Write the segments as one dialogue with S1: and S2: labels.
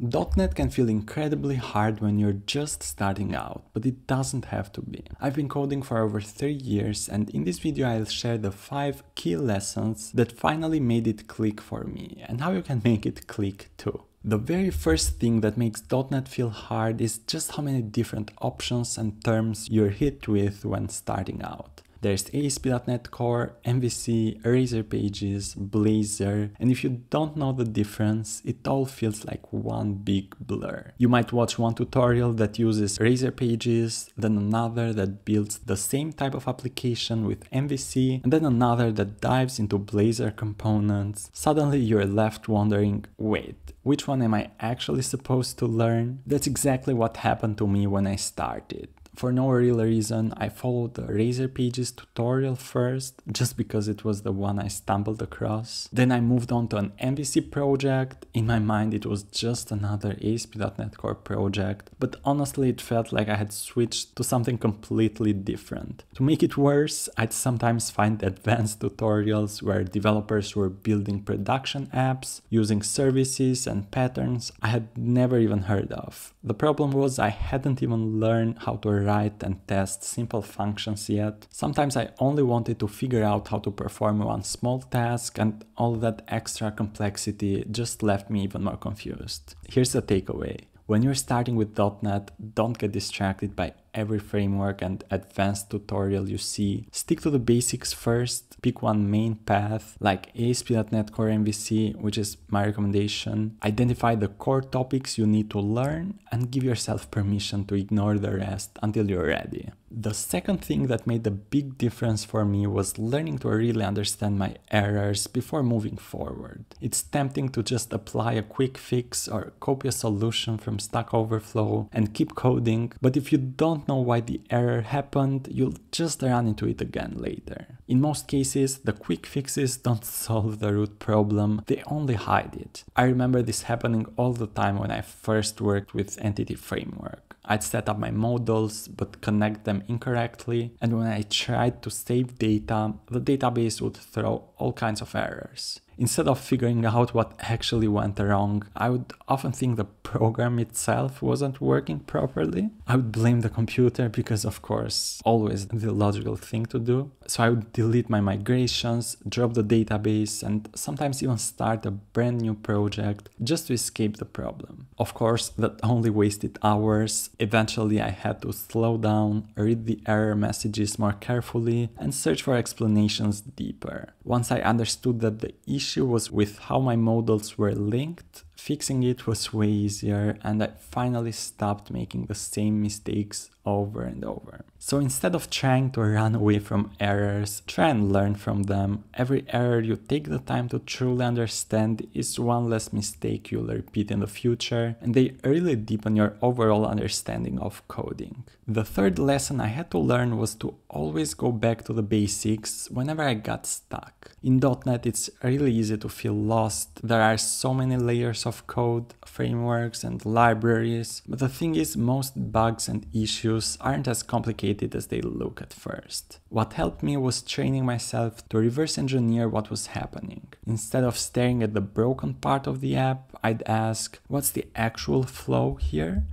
S1: .NET can feel incredibly hard when you're just starting out, but it doesn't have to be. I've been coding for over 3 years and in this video I'll share the 5 key lessons that finally made it click for me and how you can make it click too. The very first thing that makes .NET feel hard is just how many different options and terms you're hit with when starting out. There's ASP.NET Core, MVC, Razor Pages, Blazor, and if you don't know the difference, it all feels like one big blur. You might watch one tutorial that uses Razor Pages, then another that builds the same type of application with MVC, and then another that dives into Blazor components. Suddenly you're left wondering, wait, which one am I actually supposed to learn? That's exactly what happened to me when I started for no real reason, I followed the Razor Pages tutorial first, just because it was the one I stumbled across. Then I moved on to an MVC project. In my mind, it was just another ASP.NET Core project, but honestly, it felt like I had switched to something completely different. To make it worse, I'd sometimes find advanced tutorials where developers were building production apps using services and patterns I had never even heard of. The problem was I hadn't even learned how to write and test simple functions yet. Sometimes I only wanted to figure out how to perform one small task and all that extra complexity just left me even more confused. Here's the takeaway. When you're starting with .NET, don't get distracted by every framework and advanced tutorial you see. Stick to the basics first, pick one main path like ASP.NET Core MVC, which is my recommendation. Identify the core topics you need to learn and give yourself permission to ignore the rest until you're ready. The second thing that made a big difference for me was learning to really understand my errors before moving forward. It's tempting to just apply a quick fix or copy a solution from Stack Overflow and keep coding, but if you don't know why the error happened, you'll just run into it again later. In most cases, the quick fixes don't solve the root problem, they only hide it. I remember this happening all the time when I first worked with Entity Framework. I'd set up my models but connect them incorrectly and when I tried to save data, the database would throw all kinds of errors. Instead of figuring out what actually went wrong, I would often think the program itself wasn't working properly. I would blame the computer because, of course, always the logical thing to do. So I would delete my migrations, drop the database, and sometimes even start a brand new project just to escape the problem. Of course, that only wasted hours. Eventually, I had to slow down, read the error messages more carefully, and search for explanations deeper. Once I understood that the issue issue was with how my models were linked. Fixing it was way easier and I finally stopped making the same mistakes over and over. So instead of trying to run away from errors, try and learn from them. Every error you take the time to truly understand is one less mistake you'll repeat in the future and they really deepen your overall understanding of coding. The third lesson I had to learn was to always go back to the basics whenever I got stuck. In .NET it's really easy to feel lost. There are so many layers of code, frameworks and libraries, but the thing is most bugs and issues aren't as complicated as they look at first. What helped me was training myself to reverse engineer what was happening. Instead of staring at the broken part of the app, I'd ask, what's the actual flow here?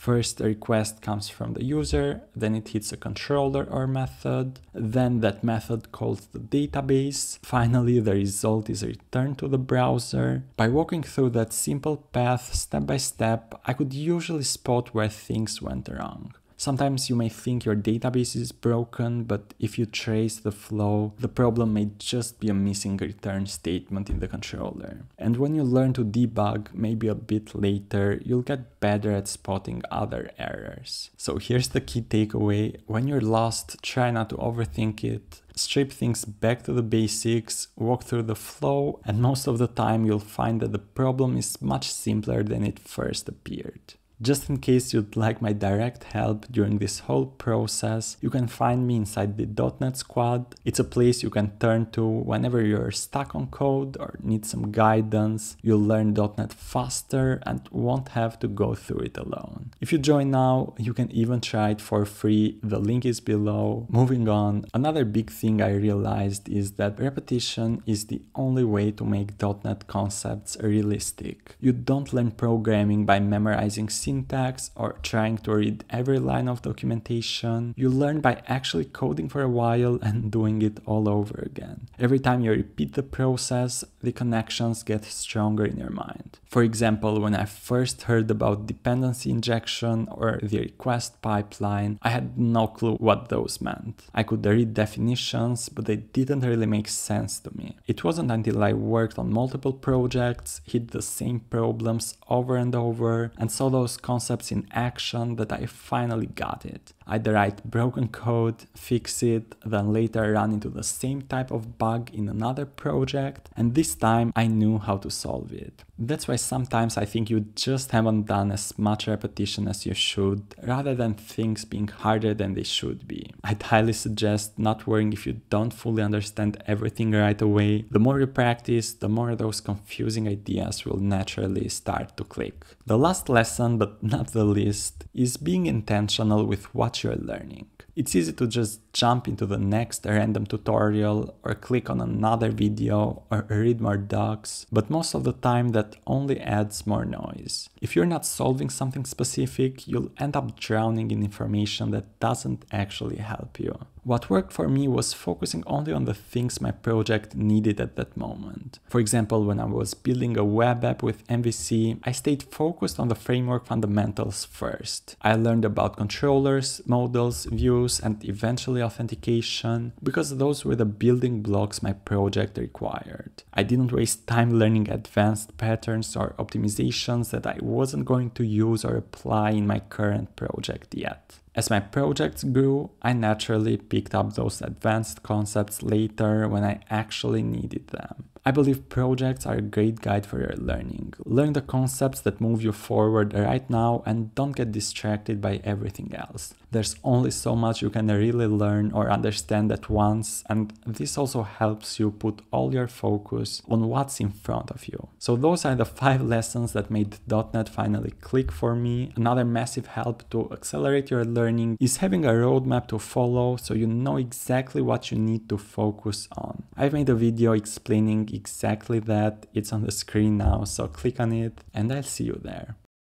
S1: First, a request comes from the user, then it hits a controller or method, then that method calls the database, finally the result is returned to the browser. By walking through that simple path step by step, I could usually spot where things went wrong. Sometimes you may think your database is broken, but if you trace the flow, the problem may just be a missing return statement in the controller. And when you learn to debug, maybe a bit later, you'll get better at spotting other errors. So here's the key takeaway. When you're lost, try not to overthink it. Strip things back to the basics, walk through the flow, and most of the time you'll find that the problem is much simpler than it first appeared. Just in case you'd like my direct help during this whole process, you can find me inside the .NET Squad. It's a place you can turn to whenever you're stuck on code or need some guidance. You'll learn .NET faster and won't have to go through it alone. If you join now, you can even try it for free. The link is below. Moving on, another big thing I realized is that repetition is the only way to make .NET concepts realistic. You don't learn programming by memorizing syntax or trying to read every line of documentation. You learn by actually coding for a while and doing it all over again. Every time you repeat the process, the connections get stronger in your mind. For example, when I first heard about dependency injection or the request pipeline, I had no clue what those meant. I could read definitions, but they didn't really make sense to me. It wasn't until I worked on multiple projects, hit the same problems over and over, and saw those concepts in action that I finally got it. I'd write broken code, fix it, then later run into the same type of bug in another project, and this time I knew how to solve it. That's why sometimes I think you just haven't done as much repetition as you should, rather than things being harder than they should be. I'd highly suggest not worrying if you don't fully understand everything right away. The more you practice, the more those confusing ideas will naturally start to click. The last lesson, but not the least, is being intentional with what learning. It's easy to just jump into the next random tutorial or click on another video or read more docs, but most of the time that only adds more noise. If you're not solving something specific, you'll end up drowning in information that doesn't actually help you. What worked for me was focusing only on the things my project needed at that moment. For example, when I was building a web app with MVC, I stayed focused on the framework fundamentals first. I learned about controllers, models, views, and eventually authentication, because those were the building blocks my project required. I didn't waste time learning advanced patterns or optimizations that I wasn't going to use or apply in my current project yet. As my projects grew, I naturally picked up those advanced concepts later when I actually needed them. I believe projects are a great guide for your learning. Learn the concepts that move you forward right now and don't get distracted by everything else. There's only so much you can really learn or understand at once, and this also helps you put all your focus on what's in front of you. So, those are the five lessons that made .NET finally click for me. Another massive help to accelerate your learning is having a roadmap to follow so you know exactly what you need to focus on. I've made a video explaining exactly that. It's on the screen now, so click on it and I'll see you there.